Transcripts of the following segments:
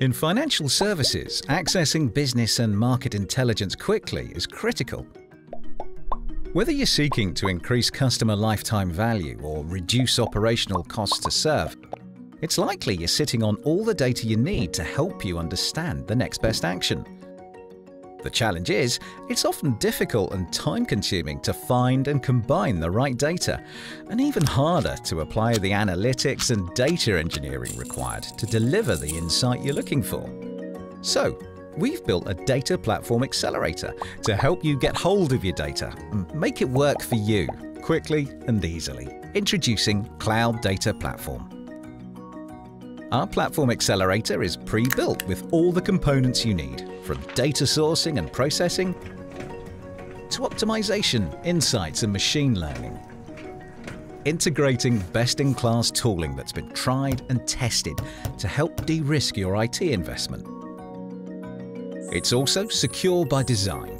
In financial services, accessing business and market intelligence quickly is critical. Whether you're seeking to increase customer lifetime value or reduce operational costs to serve, it's likely you're sitting on all the data you need to help you understand the next best action. The challenge is, it's often difficult and time-consuming to find and combine the right data, and even harder to apply the analytics and data engineering required to deliver the insight you're looking for. So, we've built a data platform accelerator to help you get hold of your data and make it work for you, quickly and easily. Introducing Cloud Data Platform. Our platform accelerator is pre-built with all the components you need, from data sourcing and processing to optimization, insights and machine learning. Integrating best-in-class tooling that's been tried and tested to help de-risk your IT investment. It's also secure by design,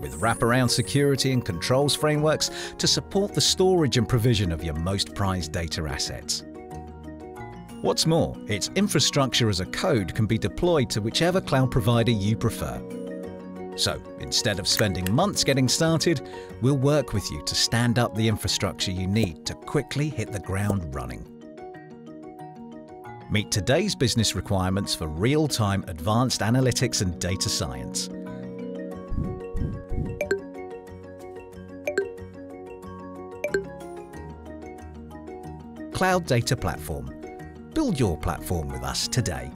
with wraparound security and controls frameworks to support the storage and provision of your most prized data assets. What's more, its infrastructure as a code can be deployed to whichever cloud provider you prefer. So, instead of spending months getting started, we'll work with you to stand up the infrastructure you need to quickly hit the ground running. Meet today's business requirements for real-time advanced analytics and data science. Cloud Data Platform Build your platform with us today.